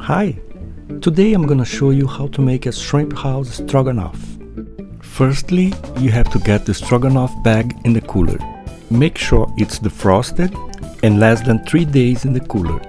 Hi! Today I'm gonna show you how to make a shrimp house stroganoff. Firstly, you have to get the stroganoff bag in the cooler. Make sure it's defrosted and less than 3 days in the cooler.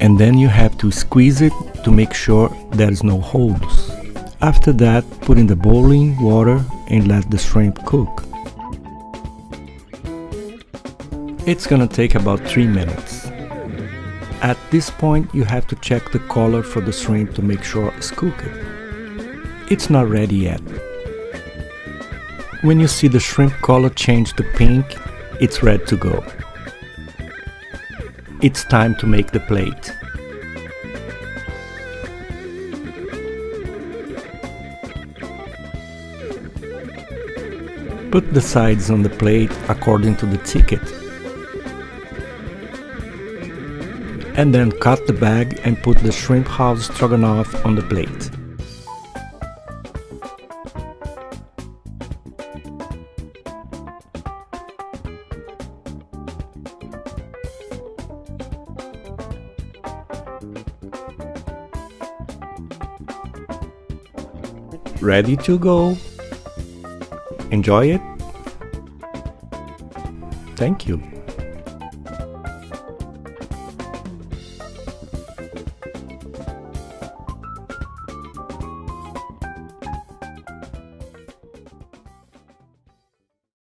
And then you have to squeeze it to make sure there's no holes. After that, put in the boiling water and let the shrimp cook. It's gonna take about 3 minutes. At this point, you have to check the color for the shrimp to make sure it's cooked. It's not ready yet. When you see the shrimp color change to pink, it's ready to go. It's time to make the plate. Put the sides on the plate according to the ticket. And then cut the bag and put the shrimp house stroganoff on the plate. Ready to go? Enjoy it. Thank you.